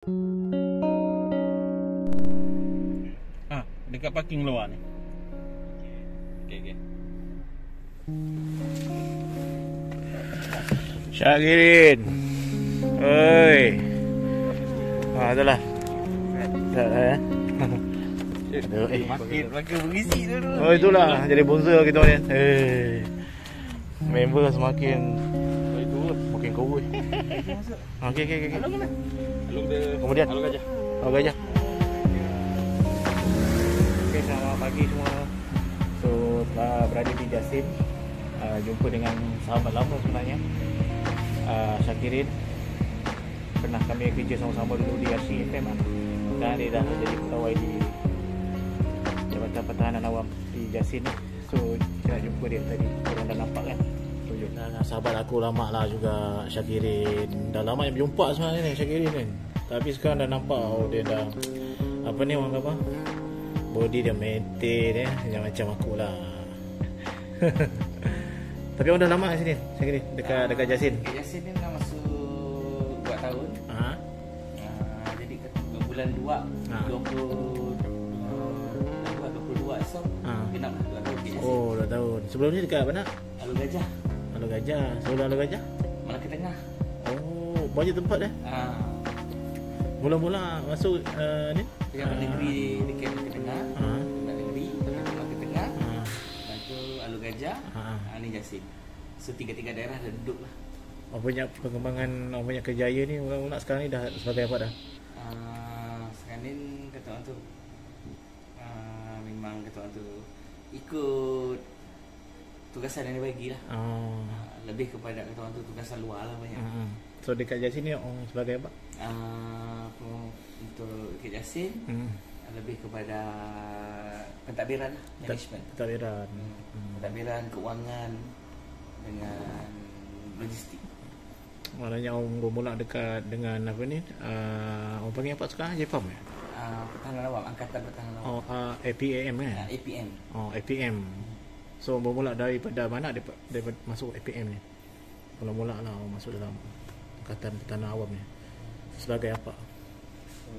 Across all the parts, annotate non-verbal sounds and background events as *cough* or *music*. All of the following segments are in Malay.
Ah, dekat parking luar ni. Okey okey. Syakirin. Oi. Ah, itulah. Tak eh. Aduh, eh. Makin berisi dulu. Oh itulah jadi bonzer kita ni. Eh. Member semakin makin. Okey okey okey. Alung mana? Alung dia. Kemudian? Alung gajah. Oh gajah. Okey selamat pagi semua. So telah berada di Jasim uh, jumpa dengan sahabat lama sebenarnya. Uh, Syakirin pernah kami kerja sama-sama dulu di RCFM lah. Dan dia dah jadi pegawai di Jabatan Pertahanan Awam di Jasin ni. So kita nak jumpa dia tadi. Korang dah nampak kan? Tunjuk. Dan uh, sahabat aku lama lah juga Syakirin. Dah lama yang berjumpa sebenarnya ni Syakirin kan. Tapi sekarang dah nampak oh, dia dah apa ni orang apa? Body dia maintain eh. Yang macam aku lah. *laughs* Tapi orang dah lama kat sini Syakirin. Dekat dekat Jasin. Dekat Yasin ni dah masuk 2 tahun. Ha? Ah, jadi ke bulan 2 Ha. 20 22 esok. Ha. Lah 2 tahun. Oh, dah tahun. Sebelum ni dekat mana? Alung gajah. Alu Gajah. Sebelum Alu Gajah? Malaka Tengah. Oh, banyak tempat eh. Ah, Mula-mula masuk uh, ni? Pejabat Ah. negeri dekat Malaka Tengah. Ha. Negeri dekat Malaka Tengah. Ha. Lepas tu Alung Gajah. Ha. Ah, ni Yasin. So tiga-tiga daerah dah duduk lah. Apa banyak perkembangan apa banyak kerjaya ni mula-mula sekarang ni dah sebagai apa dah? Ah, sekarang ni kata orang tu ah, memang kata orang tu ikut tugasan yang dia bagi lah. Oh. Ah, lebih kepada kata orang tu tugasan luar lah banyak. Hmm. So dekat Jasin ni orang sebagai apa? Aku- untuk dekat Yasin Hmm. lebih kepada pentadbiran lah, management. Pentadbiran. Hmm. Hmm. Pentadbiran, keuangan dengan logistik. Maknanya orang bermula dekat dengan apa ni? Uh, orang panggil apa sekarang? JPAM eh? Ah, pertahanan awam, angkatan pertahanan awam. Oh, uh, APAM eh? Ah, APM. Oh, APM. So bermula daripada mana dia daripada masuk APM ni? Mula-mula lah masuk dalam Angkatan Pertahanan Awam ni. Sebagai apa?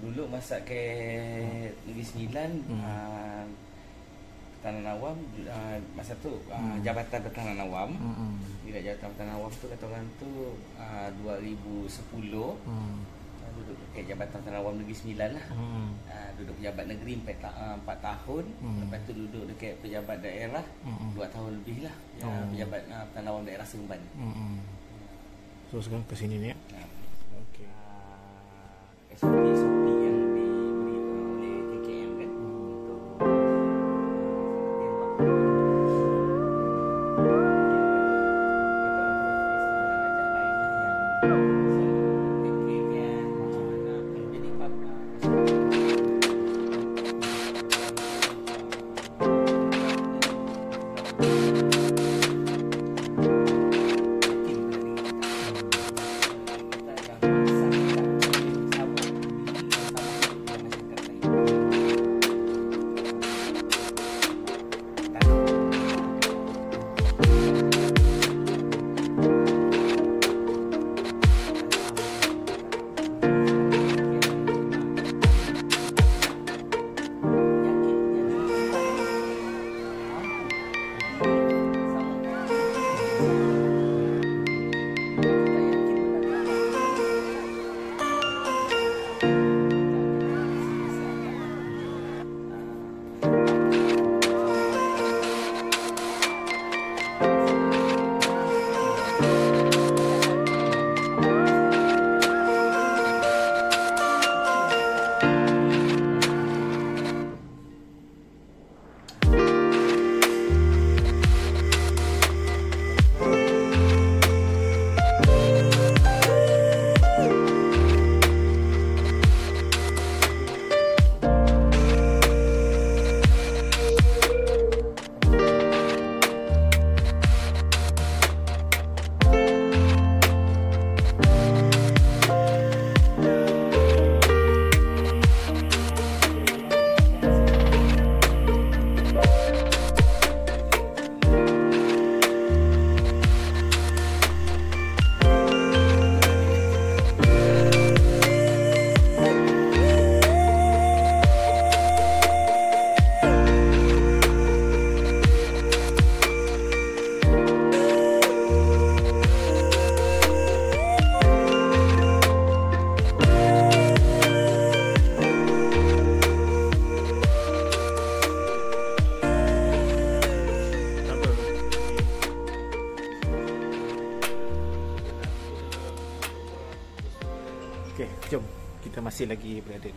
Dulu masa ke Negeri Sembilan Hmm. ah, Pertahanan Awam ah, Masa tu ah, Hmm. Jabatan Pertahanan Awam Hmm. Bila Jabatan Pertahanan Awam tu Kata orang tu ah, 2010 Hmm. Ah, Duduk dekat Jabatan Pertahanan Awam Negeri Sembilan lah Hmm. Ah, Duduk pejabat negeri 4, ta- ah, 4 tahun Hmm. Lepas tu duduk dekat pejabat daerah Hmm. 2 tahun lebih lah Oh. ah, Pejabat ah, Pertahanan Awam daerah Seremban Hmm. So sekarang ke sini ni ya. Ah,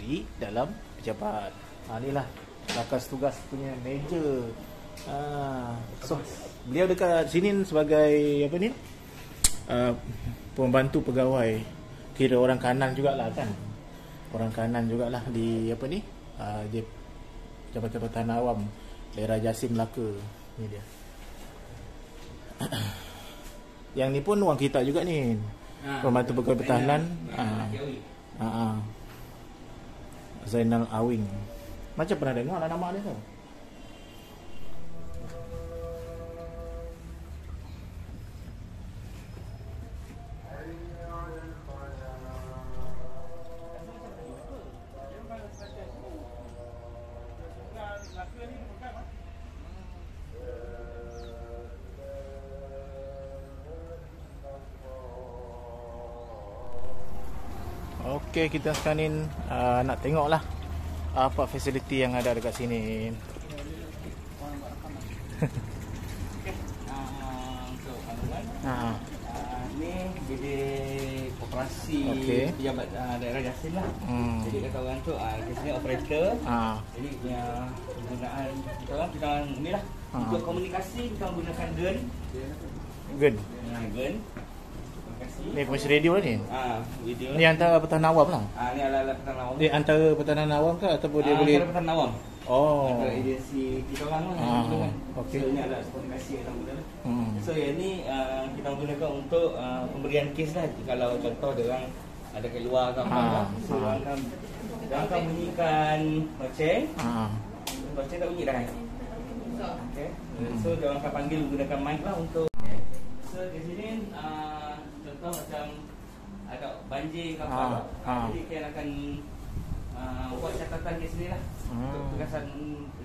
di dalam pejabat. Ha inilah rakas tugas punya meja. Ha so beliau dekat sini sebagai apa ni? Uh, pembantu pegawai. Kira orang kanan jugalah kan. Orang kanan jugalah di apa ni? Uh, Jabatan Pertahanan Awam daerah Jasim Melaka. Ni dia. Yang ni pun orang kita juga ni. Ha, Pembantu pegawai pertahanan. Ha. Ha. Ha. Zainal Awing. Macam pernah dengar lah nama dia tu. Okey, kita sekarang ni uh, nak tengok lah apa fasiliti yang ada dekat sini. Ha. ni bilik operasi Okey. pejabat ah, daerah Jasin lah. Hmm. Jadi kata orang tu ah di sini operator. Ha. Jadi punya penggunaan kita orang kita ni lah Ah. untuk komunikasi kita menggunakan gun. Gun. Dengan gun. Ni komersial radio lah ni. Ah, video. Ni antara pertahanan awam lah. Ah ni alat-alat pertahanan awam. Dia antara pertahanan awam ke ataupun dia Ah, boleh antara pertahanan awam. Oh. Antara agensi kita orang lah. yang Ah, kan. okey. So ini alat komunikasi kita lah. Hmm. So yang ni uh, kita gunakan untuk uh, pemberian kes lah Kalau contoh dia orang ada kat luar ke apa kan So orang akan Dia akan bunyikan loceng Ha. Loceng tak bunyi dah kan okay. Hmm. So dia orang akan panggil menggunakan mic lah untuk So di sini uh, contoh macam ada banjir ke apa Ah, ah. Jadi kita akan uh, buat catatan kes ni lah Untuk Hmm. tugasan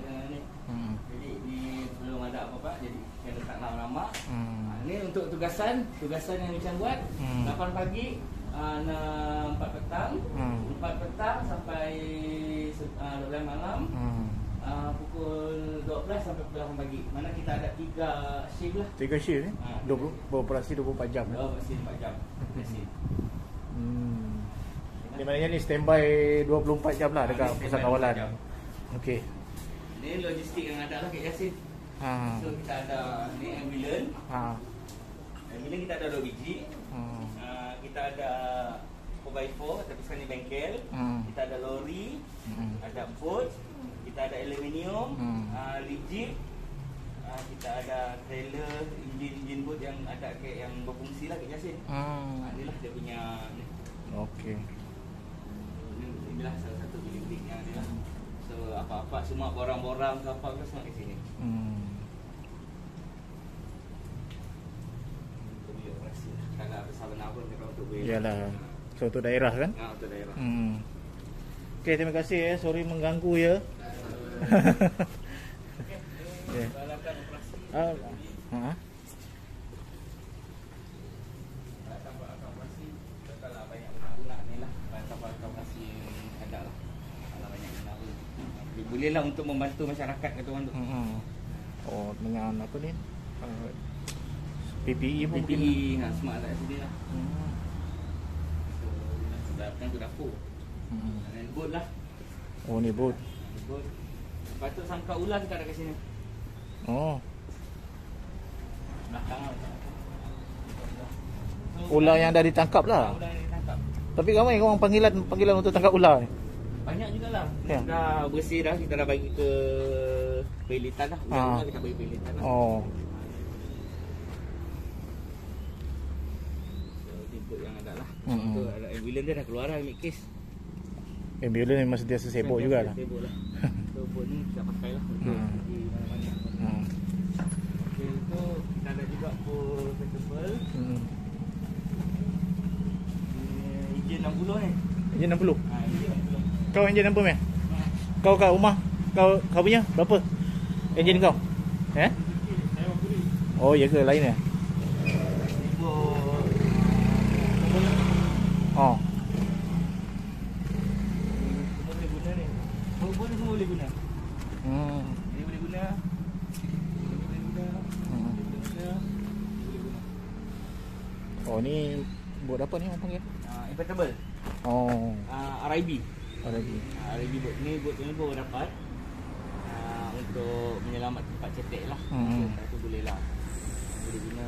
uh, ni Hmm. Jadi di, belum ada apa-apa Jadi kita letak nama-nama Hmm. Ha, ni untuk tugasan, tugasan yang macam buat Hmm. 8 pagi, uh, 4 petang, Hmm. 4 petang sampai uh, 12 malam, Hmm. Uh, pukul 12 sampai pukul 8 pagi. Mana kita ada 3 shift lah. Tiga shift ni. Ha. 20 beroperasi 24 jam. Oh, mesti 4 jam. Mesti. Hmm. Di maknanya ni standby 24 jam lah dekat Ha, ni pusat kawalan. 24. Okey. Ni logistik yang ada lah Kak Yasin. Ha. So kita ada ni ambulans. Ha. Ambulans kita ada 2 biji. Hmm. Uh, kita ada 4x4 tapi sekarang ni bengkel. Hmm. Kita ada lori. Hmm. ada boat, kita ada aluminium, Hmm. uh, lead jeep, uh, kita ada trailer, enjin-enjin boat yang ada kayak yang berfungsi lah kat Yasin. Hmm. Uh, inilah dia punya ni. Okey. Ini, inilah salah satu bilik-biliknya ni lah. So apa-apa semua borang-borang ke apa ke semua kat sini. Hmm. Untuk lah. Kalau ada salah pun kita untuk. Yalah. Suatu daerah kan? Ah, untuk daerah. Hmm. Okey, terima kasih ya. Sorry mengganggu ya. Balakan *laughs* operasi. Ah, ha. Boleh lah untuk membantu masyarakat kata orang tu Hmm. Oh, dengan apa ni? Uh, PPE pun. PPE ha, semua alat sini lah Hmm. So, Sedapkan tu dapur Hmm. Dan boat lah Oh, ni boat. Boat Patut sangka ular kita ada kat sini Oh, Belakang lah So, ular yang dah ditangkap lah. Ular yang ditangkap Tapi ramai orang panggilan panggilan untuk tangkap ular. ni. Banyak jugalah Ya. Dah bersih dah Kita dah bagi ke Pelitan lah Ah. Ular-ular kita bagi pelitan lah Oh. So, jemput yang ada lah. Mm-mm. So, ada ambulans dia dah keluar lah ambil kes. Ambulans memang sentiasa sibuk jugalah. Sibuk lah. *laughs* So, bot ni kita pakai lah untuk Hmm. pergi mana-mana. Hmm. Okay, so kita ada juga full festival. Hmm. Enjin 60 ni. Enjin 60. Ha, enjin 60. Kau enjin apa meh? Ha. Kau kat rumah kau kau punya berapa? Enjin kau? Eh? Oh, ya ke lain ya? Sibuk. Oh. Semua boleh guna ni. Bot ni semua boleh guna. Hmm. Ini boleh guna. Ini boleh guna. Hmm. Ini boleh guna. Ini boleh guna. Oh, ni buat apa ni orang panggil? Ah, inflatable. Oh. Ah, RIB. Oh, lagi. Uh, RIB bot ni bot ni baru dapat uh, untuk menyelamat tempat cetek lah. Hmm. So, tu boleh lah. Boleh guna.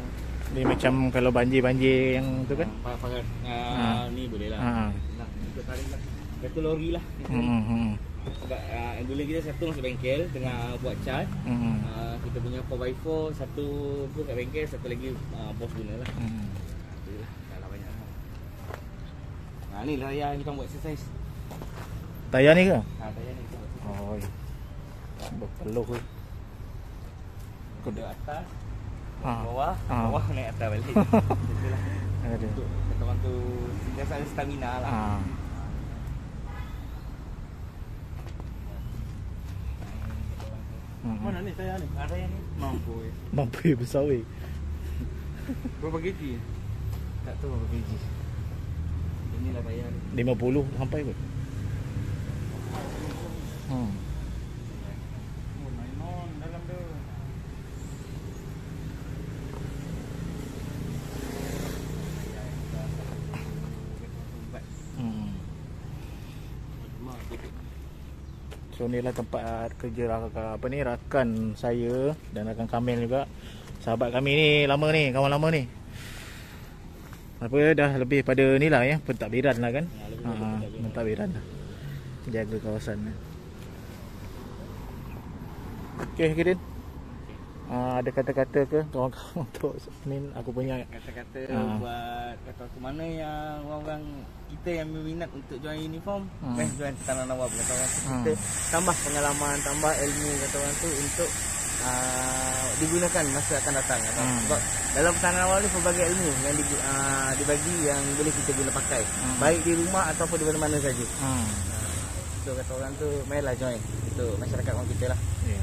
Ni macam kalau banjir-banjir yang tu kan. Uh, pagar uh, Ha. ni boleh lah. Ha. Nah, untuk tarik lah. Satu lori lah. Hmm. Sebab uh, ambulans kita satu masuk bengkel tengah buat cat. Hmm. Uh, kita punya 4x4 satu tu kat bengkel satu lagi uh, bos guna lah. Hmm. Itulah, dah lah banyak. Ha ni lah yang kita buat exercise. Tayar ni ke? Ha tayar ni kita buat. Oh. Berpeluh ke. Kuda atas, Ha. bawah, Ha. bawah naik atas balik. *laughs* Itulah. Ada. Untuk kata orang tu sentiasa ada stamina lah. Ah. Hmm. Mana ni tayar ni? Tayar ni. Mampu eh. Mampu besar weh. Berapa kg? Tak tahu berapa kg. Inilah tayar ni. 50 sampai kot. Hmm. Oh, nylon dalam tu. Hmm. So ni lah tempat kerja rakan, apa ni rakan saya dan rakan Kamil juga. Sahabat kami ni lama ni, kawan lama ni. Apa dah lebih pada ni lah ya, pentadbiran lah kan. Ya, lebih Ha, pentadbiran. pentadbiran lah. Jaga kawasan ni. Okey, Kirin. Ah, ada kata-kata ke kawan-kawan untuk ni aku punya Kata-kata Ha. buat kata ke mana yang orang-orang kita yang berminat untuk join uniform, Ha. best join Tanah Nawab kata orang tu. Ha. Kita tambah pengalaman, tambah ilmu kata orang tu untuk uh, digunakan masa akan datang kata. Ha. Sebab dalam Tanah Nawab ni pelbagai ilmu yang di, uh, dibagi yang boleh kita guna pakai. Ha. Baik di rumah ataupun di mana-mana saja. ha. So kata orang tu mainlah join untuk masyarakat orang kita lah. Ya,